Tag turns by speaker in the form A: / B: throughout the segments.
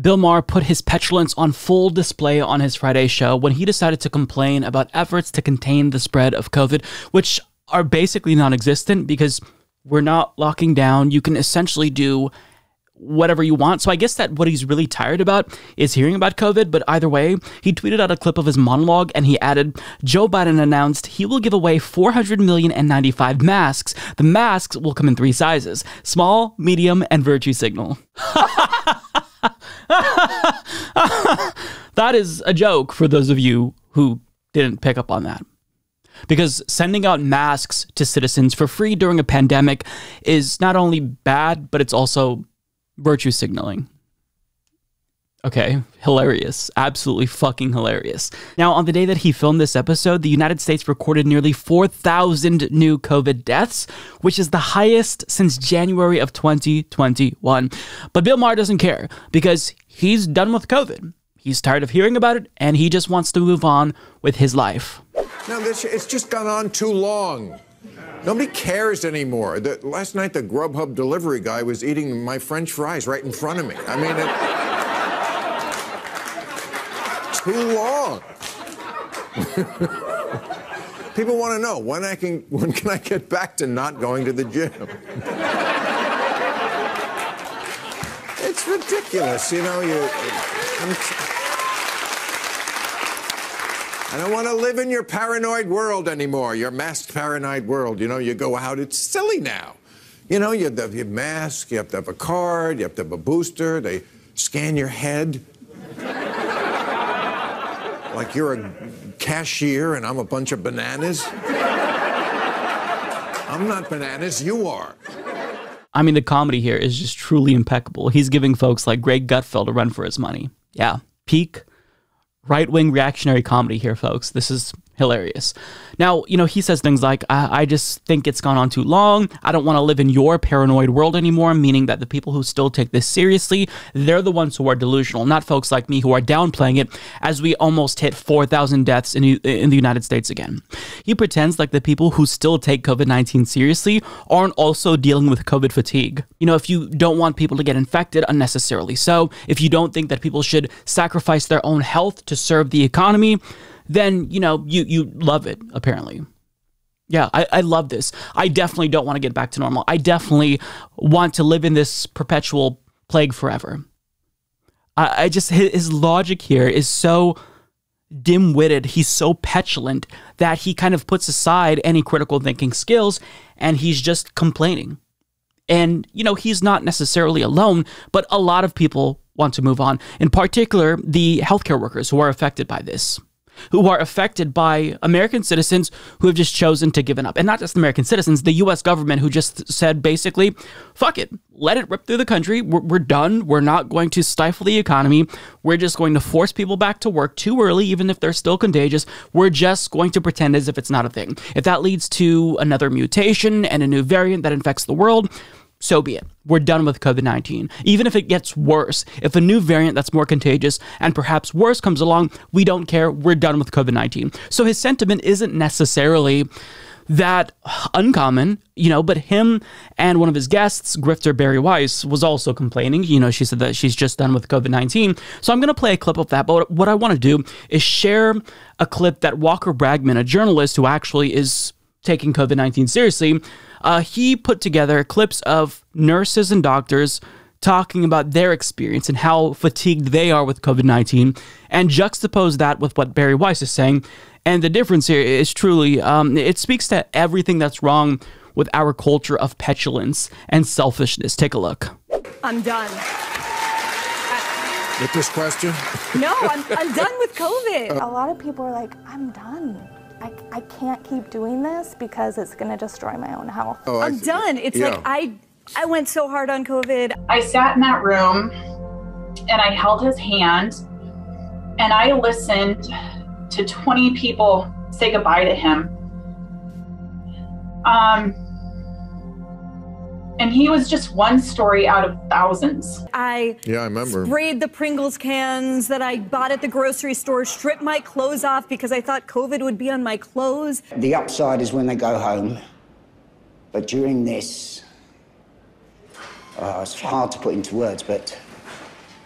A: Bill Maher put his petulance on full display on his Friday show when he decided to complain about efforts to contain the spread of COVID, which are basically non existent because we're not locking down. You can essentially do whatever you want. So I guess that what he's really tired about is hearing about COVID. But either way, he tweeted out a clip of his monologue and he added, Joe Biden announced he will give away 400 million N95 masks. The masks will come in three sizes small, medium, and virtue signal. that is a joke for those of you who didn't pick up on that. Because sending out masks to citizens for free during a pandemic is not only bad, but it's also virtue signaling. Okay, hilarious. Absolutely fucking hilarious. Now, on the day that he filmed this episode, the United States recorded nearly 4,000 new COVID deaths, which is the highest since January of 2021. But Bill Maher doesn't care because he's done with COVID. He's tired of hearing about it and he just wants to move on with his life.
B: No, this, it's just gone on too long. Nobody cares anymore. The, last night, the Grubhub delivery guy was eating my French fries right in front of me. I mean, it, too long. People want to know when I can when can I get back to not going to the gym? it's ridiculous, you know. You. I don't want to live in your paranoid world anymore, your masked paranoid world. You know, you go out, it's silly now. You know, you have to have mask, you have to have a card, you have to have a booster, they scan your head. Like you're a cashier and I'm a bunch of bananas. I'm not bananas, you are.
A: I mean, the comedy here is just truly impeccable. He's giving folks like Greg Gutfeld a run for his money. Yeah, peak right wing reactionary comedy here, folks. This is hilarious. Now, you know, he says things like, I, I just think it's gone on too long. I don't want to live in your paranoid world anymore, meaning that the people who still take this seriously, they're the ones who are delusional, not folks like me who are downplaying it as we almost hit 4,000 deaths in, in the United States again. He pretends like the people who still take COVID 19 seriously aren't also dealing with COVID fatigue. You know, if you don't want people to get infected unnecessarily so, if you don't think that people should sacrifice their own health to serve the economy, then you know you you love it apparently. Yeah, I, I love this. I definitely don't want to get back to normal. I definitely want to live in this perpetual plague forever. I, I just his, logic here is so dim-witted. He's so petulant that he kind of puts aside any critical thinking skills and he's just complaining. And you know, he's not necessarily alone, but a lot of people want to move on. In particular, the healthcare workers who are affected by this who are affected by American citizens who have just chosen to give it up. And not just American citizens, the US government who just said basically, fuck it, let it rip through the country. We're, we're, done. We're not going to stifle the economy. We're just going to force people back to work too early, even if they're still contagious. We're just going to pretend as if it's not a thing. If that leads to another mutation and a new variant that infects the world, so be it. We're done with COVID 19. Even if it gets worse, if a new variant that's more contagious and perhaps worse comes along, we don't care. We're done with COVID 19. So his sentiment isn't necessarily that uncommon, you know, but him and one of his guests, grifter Bari Weiss, was also complaining. You know, she said that she's just done with COVID 19. So I'm going to play a clip of that. But what I want to do is share a clip that Walker Bragman, a journalist who actually is taking COVID 19 seriously, uh, he put together clips of nurses and doctors talking about their experience and how fatigued they are with COVID 19 and juxtapose that with what Bari Weiss is saying. And the difference here is truly, um, it speaks to everything that's wrong with our culture of petulance and selfishness. Take a look.
C: I'm done.
B: With this question?
C: No, I'm, I'm done with COVID.
D: A lot of people are like, I'm done. I, I can't keep doing this because it's going to destroy my own health.
C: Oh, I'm done. It's yeah. like I I went so hard on COVID.
E: I sat in that room and I held his hand and I listened to 20 people say goodbye to him. Um and he was just one story out of thousands.
C: I
B: yeah, I remember.
C: sprayed the Pringles cans that I bought at the grocery store, stripped my clothes off because I thought COVID would be on my clothes.
F: The upside is when they go home, but during this, uh, it's hard to put into words, but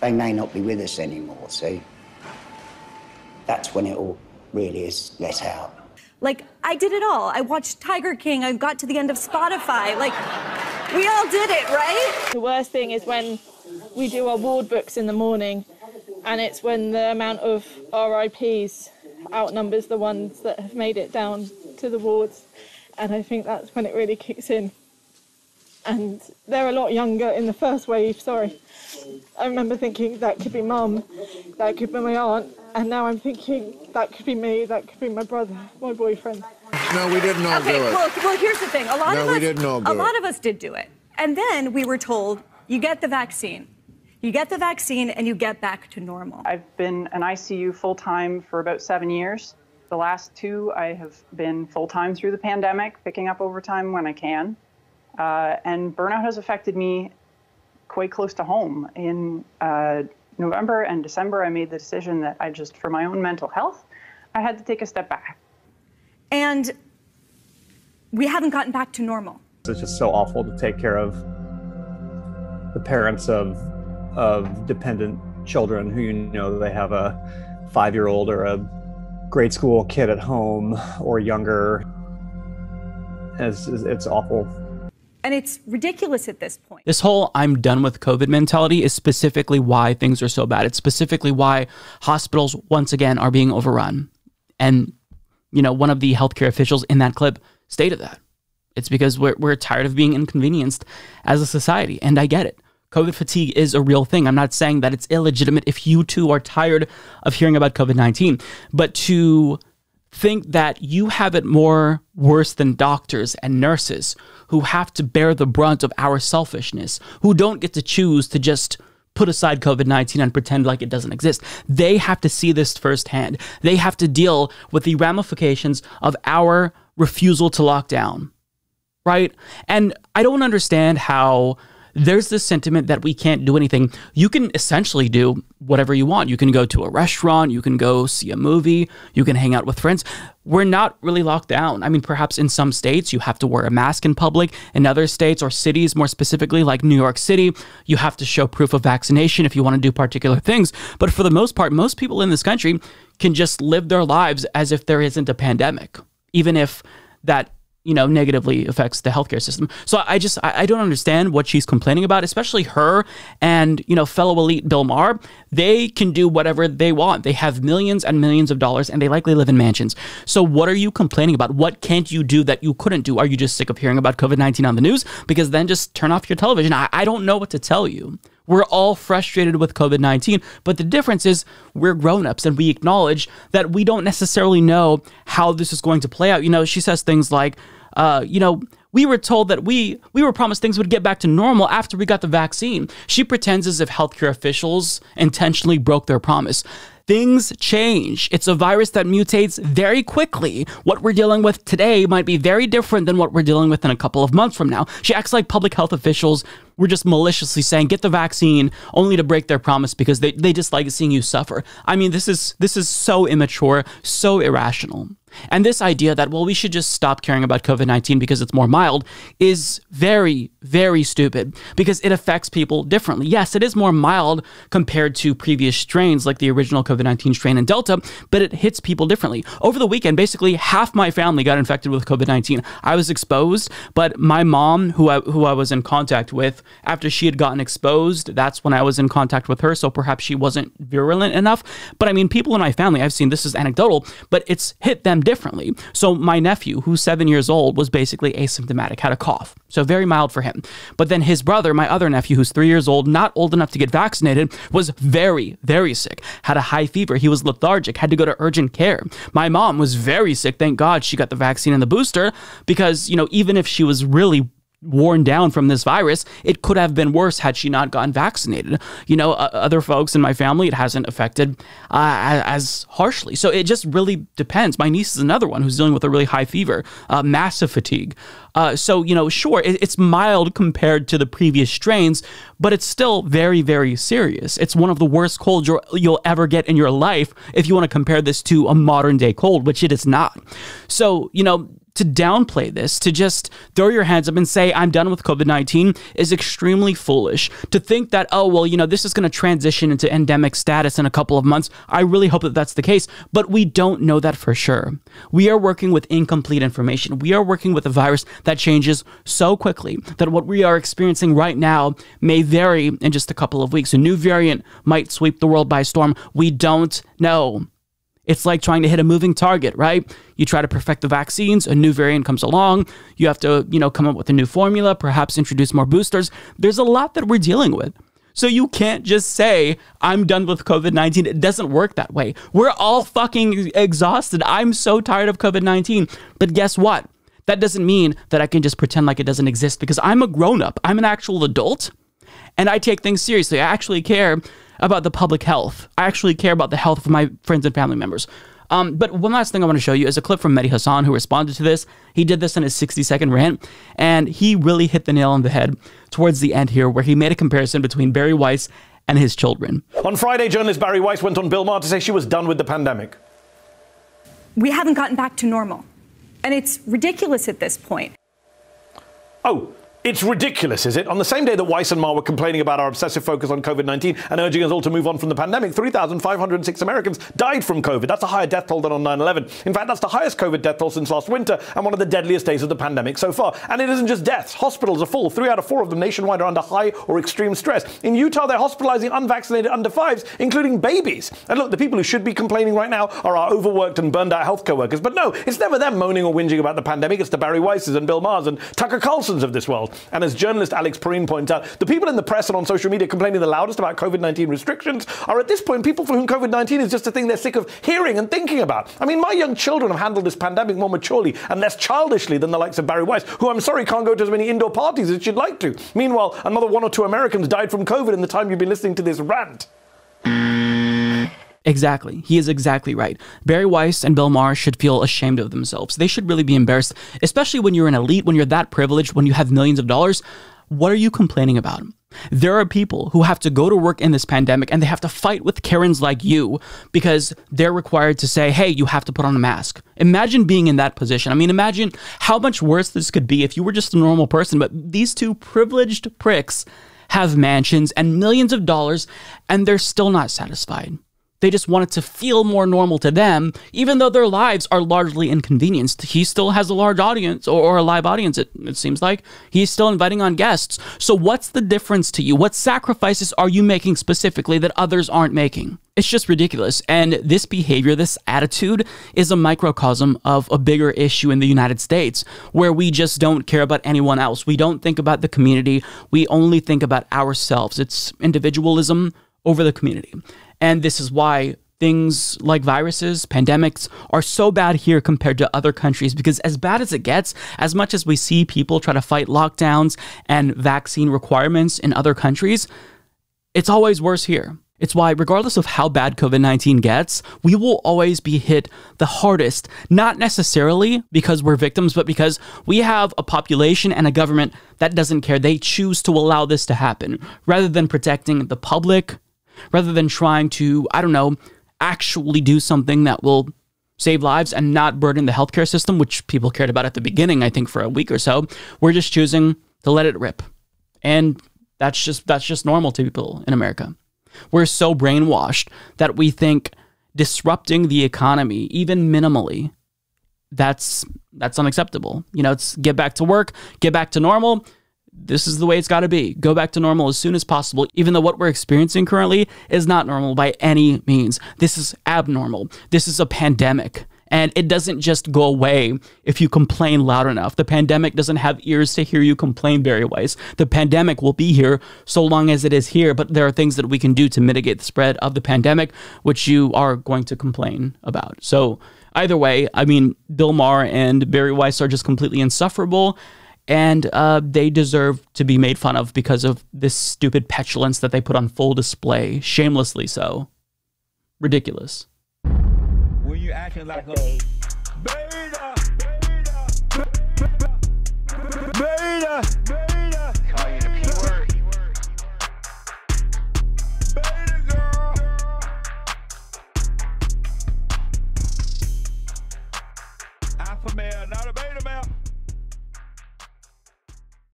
F: they may not be with us anymore. See, that's when it all really is let out.
C: Like, I did it all. I watched Tiger King. I got to the end of Spotify. Like, we all did it, right?
G: The worst thing is when we do our ward books in the morning and it's when the amount of RIPs outnumbers the ones that have made it down to the wards. And I think that's when it really kicks in. And they're a lot younger in the first wave, sorry. I remember thinking that could be mum, that could be my aunt, and now I'm thinking that could be me, that could be my brother, my boyfriend.
B: No, we didn't all
C: Okay,
B: do it.
C: well, well, here's the thing. A lot
B: No,
C: of
B: we
C: us,
B: didn't all do
C: a
B: do
C: lot
B: it.
C: of us did do it, and then we were told, you get the vaccine, you get the vaccine, and you get back to normal.
H: I've been an ICU full time for about seven years. The last two, I have been full time through the pandemic, picking up overtime when I can. Uh, and burnout has affected me quite close to home. In uh, November and December, I made the decision that I just, for my own mental health, I had to take a step back.
C: And we haven't gotten back to normal.
I: It's just so awful to take care of the parents of of dependent children who you know they have a five year old or a grade school kid at home or younger. It's, it's awful.
C: And it's ridiculous at this point.
A: This whole I'm done with COVID mentality is specifically why things are so bad. It's specifically why hospitals, once again, are being overrun. And, you know, one of the healthcare officials in that clip stated that. It's because we're, we're tired of being inconvenienced as a society. And I get it. COVID fatigue is a real thing. I'm not saying that it's illegitimate if you too are tired of hearing about COVID 19, but to think that you have it more worse than doctors and nurses who have to bear the brunt of our selfishness, who don't get to choose to just put aside COVID 19 and pretend like it doesn't exist. They have to see this firsthand. They have to deal with the ramifications of our refusal to lock down, right? And I don't understand how there's this sentiment that we can't do anything. You can essentially do whatever you want. You can go to a restaurant, you can go see a movie, you can hang out with friends. We're not really locked down. I mean, perhaps in some states you have to wear a mask in public. In other states or cities, more specifically, like New York City, you have to show proof of vaccination if you want to do particular things. But for the most part, most people in this country can just live their lives as if there isn't a pandemic, even if that you know, negatively affects the healthcare system. So I just I, I don't understand what she's complaining about, especially her and you know fellow elite Bill Maher. They can do whatever they want. They have millions and millions of dollars, and they likely live in mansions. So what are you complaining about? What can't you do that you couldn't do? Are you just sick of hearing about COVID nineteen on the news? Because then just turn off your television. I, I don't know what to tell you. We're all frustrated with COVID 19, but the difference is we're grown ups and we acknowledge that we don't necessarily know how this is going to play out. You know, she says things like, uh, you know, we were told that we we were promised things would get back to normal after we got the vaccine. She pretends as if healthcare officials intentionally broke their promise. Things change. It's a virus that mutates very quickly. What we're dealing with today might be very different than what we're dealing with in a couple of months from now. She acts like public health officials were just maliciously saying get the vaccine only to break their promise because they, they dislike seeing you suffer. I mean, this is this is so immature, so irrational. And this idea that, well, we should just stop caring about COVID 19 because it's more mild is very, very stupid because it affects people differently. Yes, it is more mild compared to previous strains like the original COVID 19 strain and Delta, but it hits people differently. Over the weekend, basically half my family got infected with COVID 19. I was exposed, but my mom, who I, who I was in contact with, after she had gotten exposed, that's when I was in contact with her. So perhaps she wasn't virulent enough. But I mean, people in my family, I've seen this is anecdotal, but it's hit them differently. So my nephew, who's seven years old, was basically asymptomatic, had a cough. So very mild for him. But then his brother, my other nephew, who's three years old, not old enough to get vaccinated, was very, very sick, had a high fever. He was lethargic, had to go to urgent care. My mom was very sick. Thank God she got the vaccine and the booster because, you know, even if she was really worn down from this virus, it could have been worse had she not gotten vaccinated. You know, uh, other folks in my family, it hasn't affected uh, as harshly. So it just really depends. My niece is another one who's dealing with a really high fever, uh, massive fatigue. Uh, so, you know, sure, it, it's mild compared to the previous strains, but it's still very, very serious. It's one of the worst colds you'll, you'll ever get in your life if you want to compare this to a modern day cold, which it is not. So, you know, to downplay this, to just throw your hands up and say, I'm done with COVID 19, is extremely foolish. To think that, oh, well, you know, this is going to transition into endemic status in a couple of months, I really hope that that's the case, but we don't know that for sure. We are working with incomplete information. We are working with a virus that changes so quickly that what we are experiencing right now may vary in just a couple of weeks. A new variant might sweep the world by storm. We don't know. It's like trying to hit a moving target, right? You try to perfect the vaccines, a new variant comes along, you have to, you know, come up with a new formula, perhaps introduce more boosters. There's a lot that we're dealing with. So you can't just say, I'm done with COVID 19. It doesn't work that way. We're all fucking exhausted. I'm so tired of COVID 19. But guess what? That doesn't mean that I can just pretend like it doesn't exist because I'm a grown up. I'm an actual adult and I take things seriously. I actually care about the public health. I actually care about the health of my friends and family members. Um, but one last thing I want to show you is a clip from Mehdi Hasan who responded to this. He did this in his 60 second rant, and he really hit the nail on the head towards the end here, where he made a comparison between Bari Weiss and his children.
J: On Friday, journalist Bari Weiss went on Bill Maher to say she was done with the pandemic.
C: We haven't gotten back to normal, and it's ridiculous at this point.
J: Oh, it's ridiculous, is it? On the same day that Weiss and Maher were complaining about our obsessive focus on COVID 19 and urging us all to move on from the pandemic, 3,506 Americans died from COVID. That's a higher death toll than on 9 11. In fact, that's the highest COVID death toll since last winter and one of the deadliest days of the pandemic so far. And it isn't just deaths. Hospitals are full. Three out of four of them nationwide are under high or extreme stress. In Utah, they're hospitalizing unvaccinated under fives, including babies. And look, the people who should be complaining right now are our overworked and burned out healthcare workers. But no, it's never them moaning or whinging about the pandemic. It's the Bari Weisses and Bill Mahers and Tucker Carlsons of this world. And as journalist Alex Pareene points out, the people in the press and on social media complaining the loudest about COVID 19 restrictions are at this point people for whom COVID 19 is just a thing they're sick of hearing and thinking about. I mean, my young children have handled this pandemic more maturely and less childishly than the likes of Bari Weiss, who I'm sorry can't go to as many indoor parties as she'd like to. Meanwhile, another one or two Americans died from COVID in the time you've been listening to this rant.
A: Exactly. He is exactly right. Bari Weiss and Bill Maher should feel ashamed of themselves. They should really be embarrassed, especially when you're an elite, when you're that privileged, when you have millions of dollars. What are you complaining about? There are people who have to go to work in this pandemic and they have to fight with Karens like you because they're required to say, hey, you have to put on a mask. Imagine being in that position. I mean, imagine how much worse this could be if you were just a normal person, but these two privileged pricks have mansions and millions of dollars and they're still not satisfied. They just want it to feel more normal to them, even though their lives are largely inconvenienced. He still has a large audience or, or, a live audience, it, it seems like. He's still inviting on guests. So, what's the difference to you? What sacrifices are you making specifically that others aren't making? It's just ridiculous. And this behavior, this attitude, is a microcosm of a bigger issue in the United States where we just don't care about anyone else. We don't think about the community. We only think about ourselves. It's individualism over the community. And this is why things like viruses, pandemics are so bad here compared to other countries because as bad as it gets, as much as we see people try to fight lockdowns and vaccine requirements in other countries, it's always worse here. It's why, regardless of how bad COVID 19 gets, we will always be hit the hardest, not necessarily because we're victims, but because we have a population and a government that doesn't care. They choose to allow this to happen rather than protecting the public, rather than trying to, I don't know, actually do something that will save lives and not burden the healthcare system, which people cared about at the beginning, I think, for a week or so. We're just choosing to let it rip. And that's just that's just normal to people in America. We're so brainwashed that we think disrupting the economy, even minimally, that's that's unacceptable. You know, it's get back to work, get back to normal, this is the way it's got to be. Go back to normal as soon as possible, even though what we're experiencing currently is not normal by any means. This is abnormal. This is a pandemic. And it doesn't just go away if you complain loud enough. The pandemic doesn't have ears to hear you complain Bari Weiss. The pandemic will be here so long as it is here, but there are things that we can do to mitigate the spread of the pandemic, which you are going to complain about. So, either way, I mean, Bill Maher and Bari Weiss are just completely insufferable and uh, they deserve to be made fun of because of this stupid petulance that they put on full display, shamelessly so. Ridiculous.
K: You acting like a